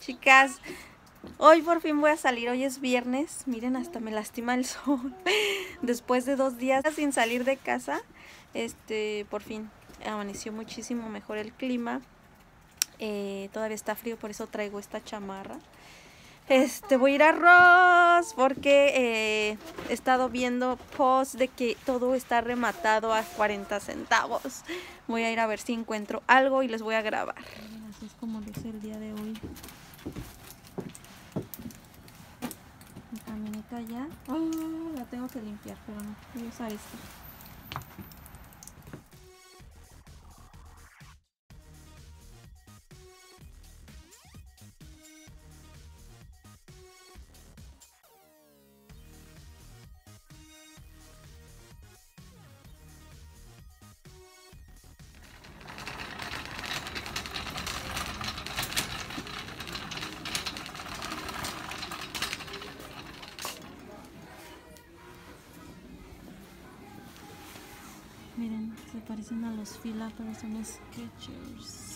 Chicas, hoy por fin voy a salir, hoy es viernes, miren hasta me lastima el sol. Después de dos días sin salir de casa, este, por fin amaneció muchísimo mejor el clima. Eh, todavía está frío, por eso traigo esta chamarra. Este, voy a ir a Ross porque eh, he estado viendo posts de que todo está rematado a 40 centavos. Voy a ir a ver si encuentro algo y les voy a grabar. Así es como luce el día de hoy. Mi camioneta ya. Oh, la tengo que limpiar, pero no. Voy a usar esto. Parecen a los fila, pero son sketchers.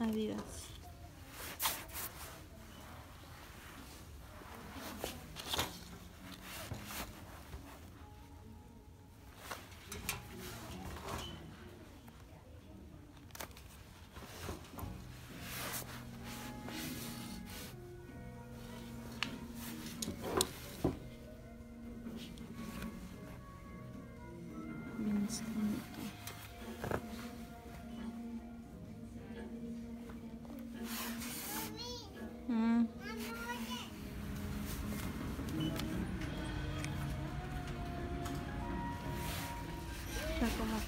Adidas.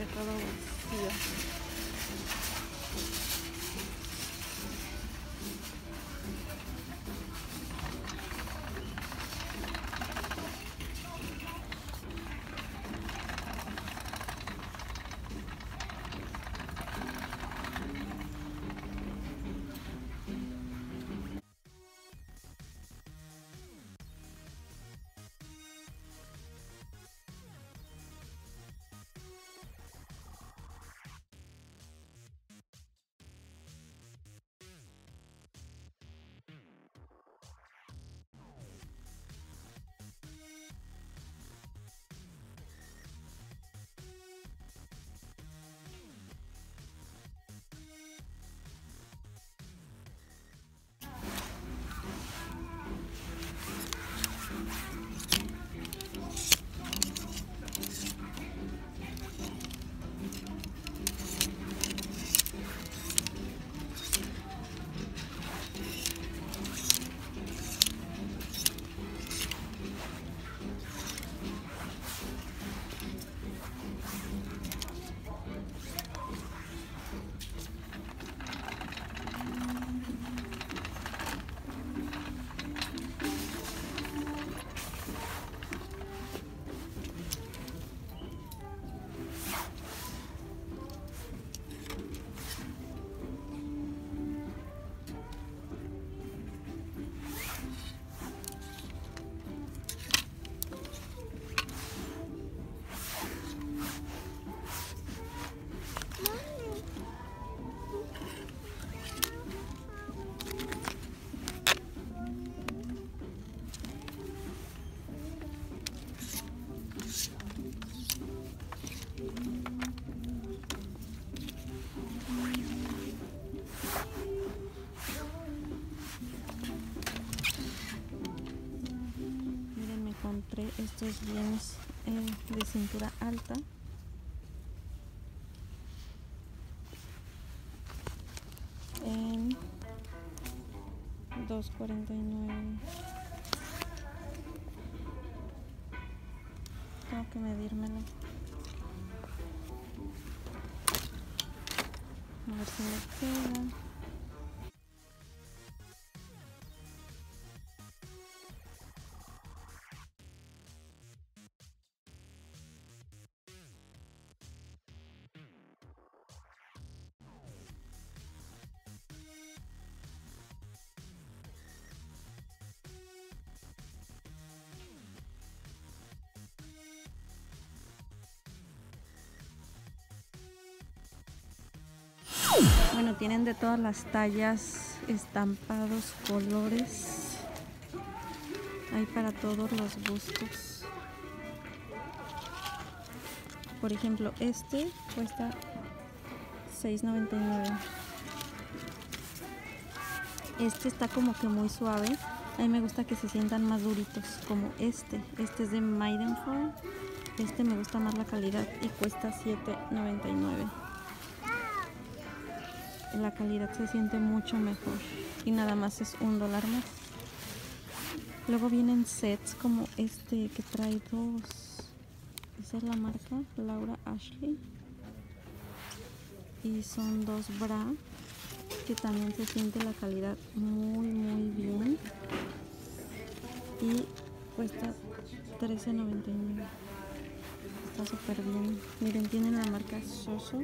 Todo vacío. Estos jeans eh, de cintura alta. En 2.49 tengo que medírmelo. A ver si me queda Bueno, tienen de todas las tallas, estampados, colores. Hay para todos los gustos. Por ejemplo, este cuesta $6.99. Este está como que muy suave. A mí me gusta que se sientan más duritos, como este. Este es de Maidenform. Este me gusta más la calidad y cuesta $7.99 la calidad se siente mucho mejor y nada más es un dólar más. Luego vienen sets como este que trae dos esa es la marca Laura Ashley. Y son dos bra que también se siente la calidad muy muy bien. Y cuesta $13.99 está súper bien. Miren tienen la marca Shosho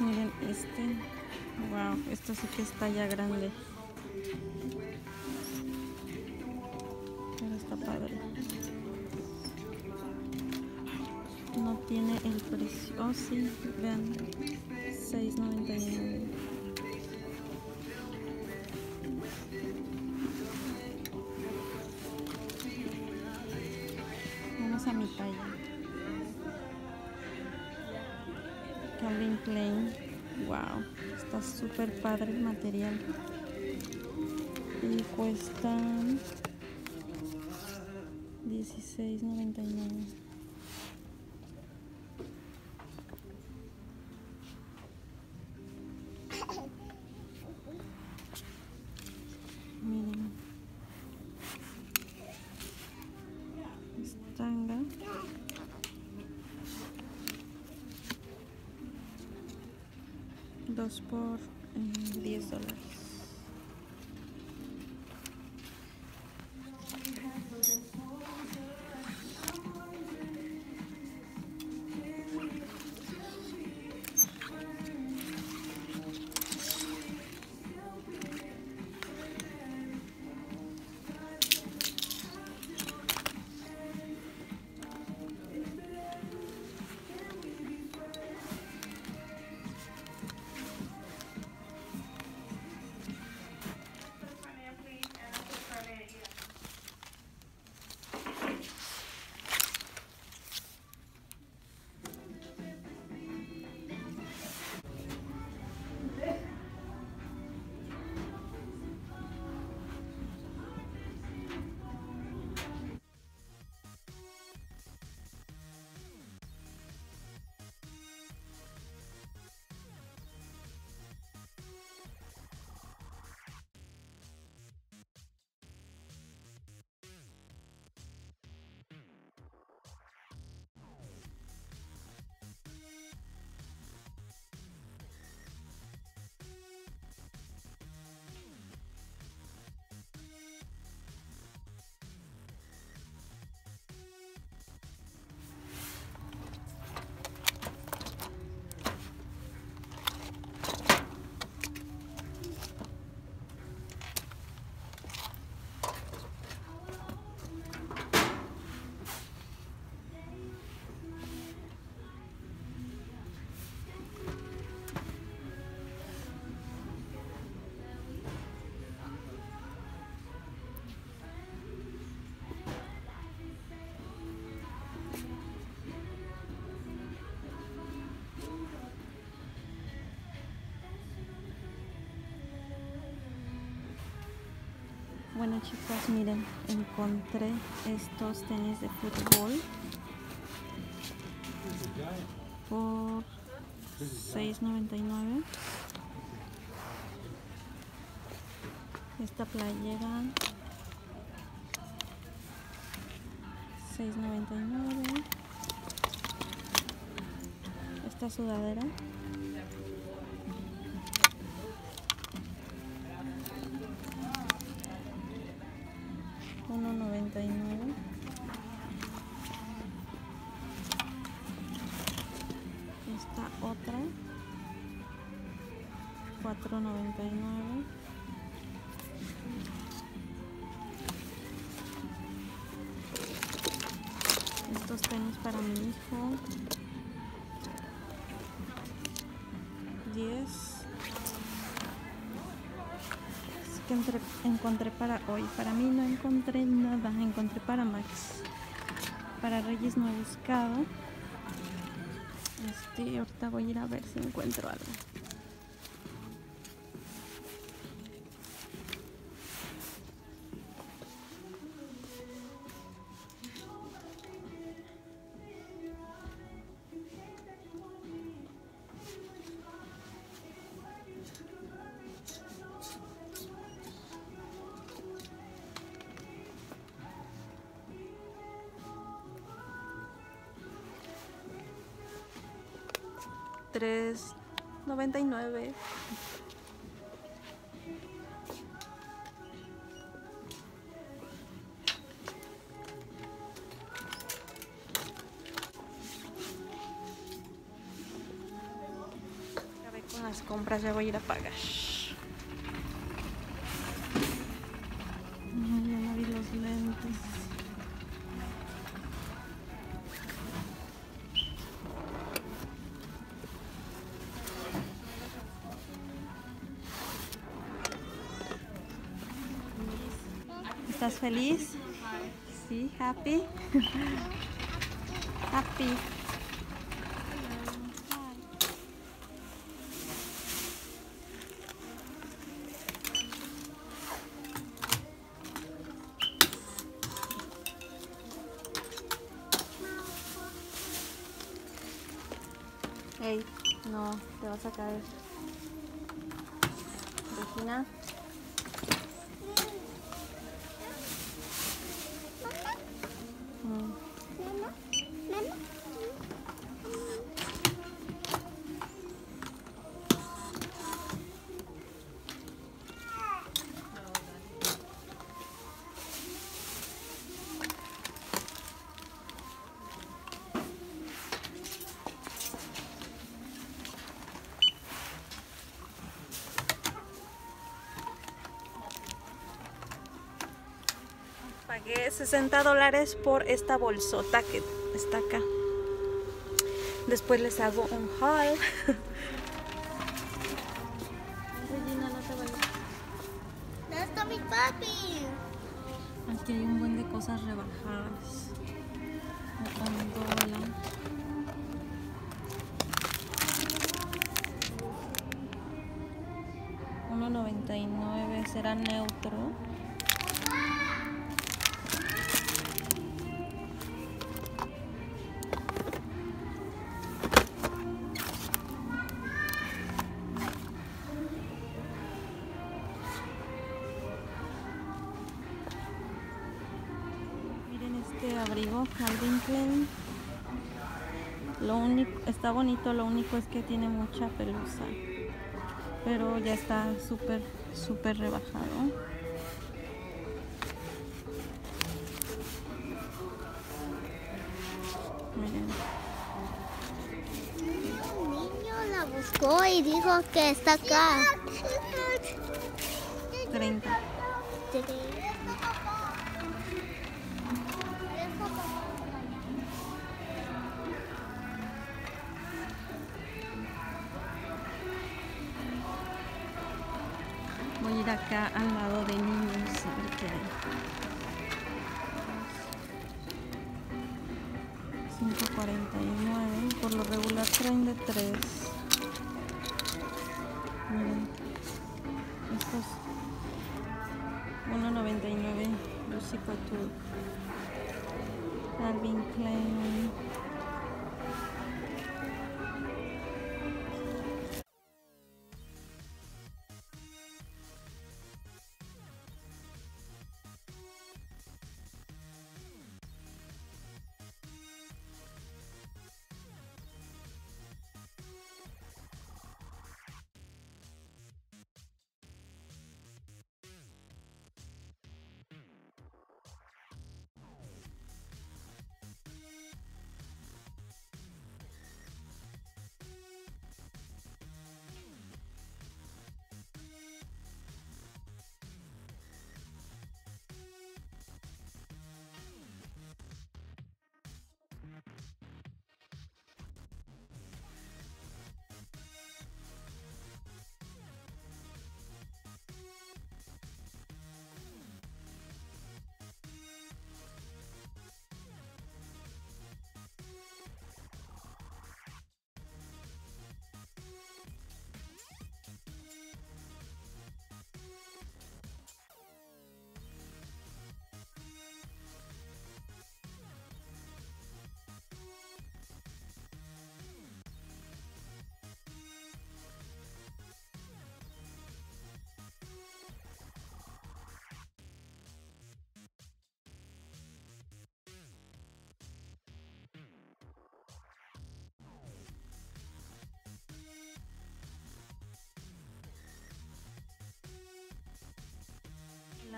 Miren este. Wow, esto sí que está ya grande. Tiene el precio. Oh, sí, vean. 6.99. Vamos a mi talla. Calvin Klein. Wow, está súper padre el material. Y cuestan 16.99 2 por eh, 10 dólares. Chicos, miren, encontré estos tenis de fútbol por $6.99 esta playera $6.99 esta sudadera encontré para hoy. Para mí no encontré nada encontré para Max. Para Reyes no he buscado. Este ahorita voy a ir a ver si encuentro algo $2.99. Acabé con las compras, ya voy a ir a pagar. Happy. happy. Hey, no, te vas a caer. Regina. Pagué 60 dólares por esta bolsota que está acá. Después les hago un haul. Regina, no te vayas. ¿Dónde está mi papi? Aquí hay un buen de cosas rebajadas. A un dólar. $1.99 será neutro. Lo único, está bonito, lo único es que tiene mucha pelusa. Pero ya está súper, súper rebajado. Miren. Un niño la buscó y dijo que está acá. 30. Ir acá al lado de niños a ver qué hay. 5.49 por lo regular traen de 3 miren estos 1.99 Lucy Couture Calvin Klein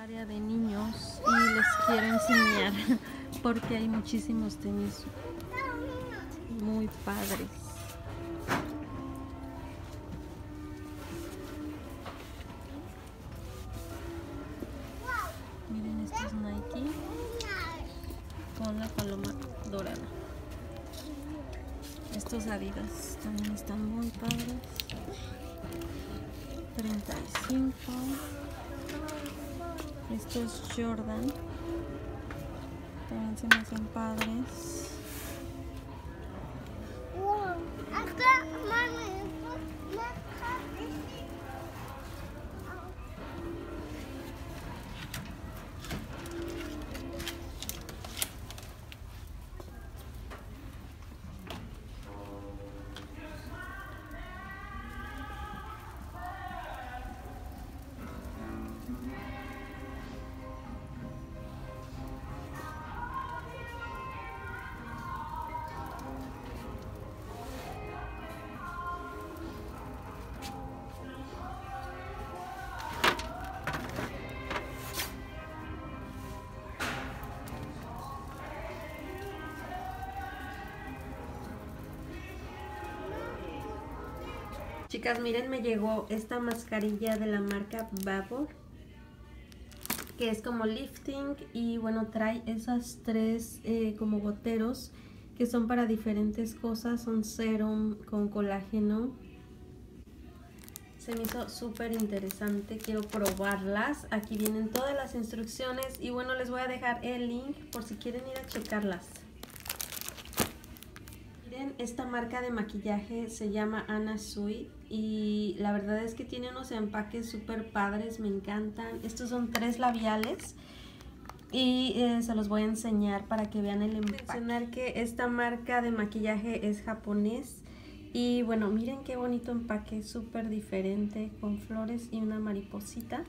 área de niños y les quiero enseñar porque hay muchísimos tenis muy padres. Miren estos Nike con la paloma dorada. Estos Adidas también están muy padres. 35 estos Jordan. También se me hacen padres Miren, me llegó esta mascarilla de la marca Vapor. Que es como lifting y bueno, trae esas tres eh, como goteros que son para diferentes cosas. Son serum con colágeno. Se me hizo súper interesante, quiero probarlas. Aquí vienen todas las instrucciones y bueno, les voy a dejar el link por si quieren ir a checarlas. Miren, esta marca de maquillaje se llama Anna Sui y la verdad es que tiene unos empaques súper padres, me encantan. Estos son tres labiales y eh, se los voy a enseñar para que vean el empaque. Mencionar que esta marca de maquillaje es japonés y bueno, miren qué bonito empaque, súper diferente con flores y una mariposita.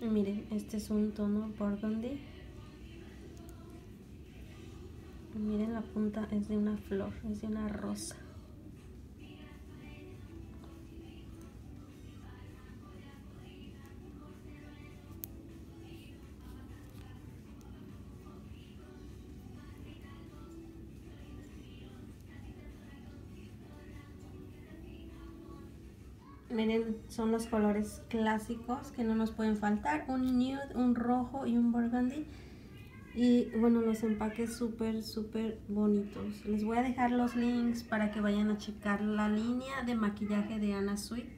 Y miren, este es un tono burgundy. La punta es de una flor, es de una rosa. Miren, son los colores clásicos que no nos pueden faltar. Un nude, un rojo y un burgundy. Y bueno, los empaques súper, súper bonitos. Les voy a dejar los links para que vayan a checar la línea de maquillaje de Anna Sweet.